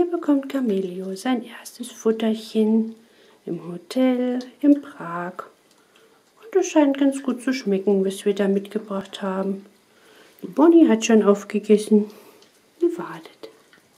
Hier bekommt Camelio sein erstes Futterchen im Hotel in Prag. Und es scheint ganz gut zu schmecken, was wir da mitgebracht haben. Die Bonnie hat schon aufgegessen. Die wartet.